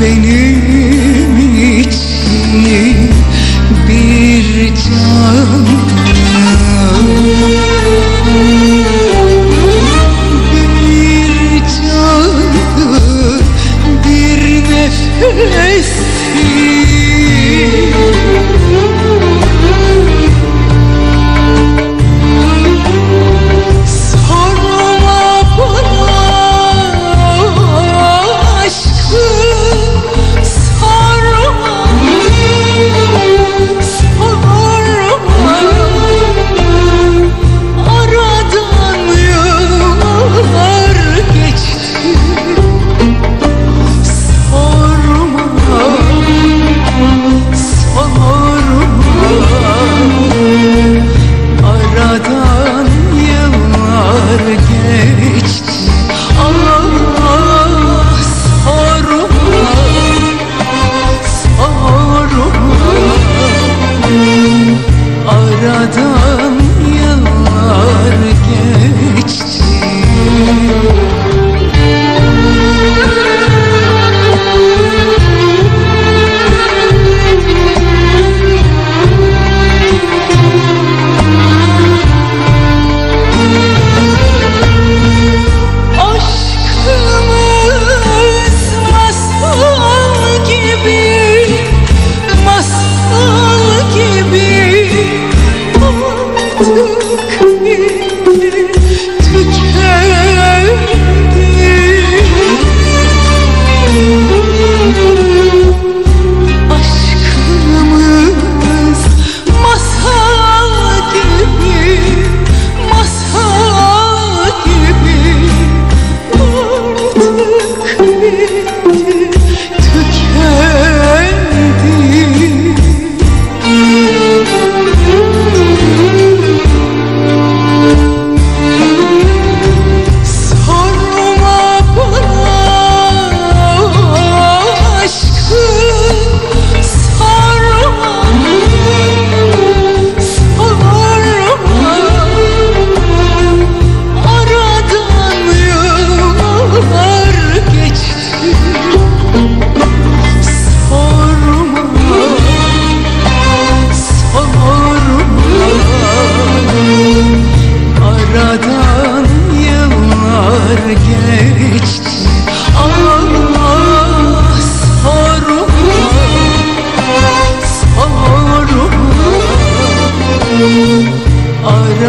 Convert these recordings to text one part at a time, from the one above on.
benim için bir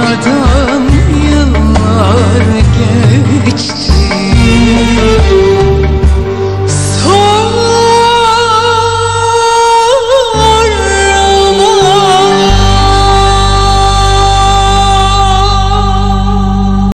aradan yıllar geçti.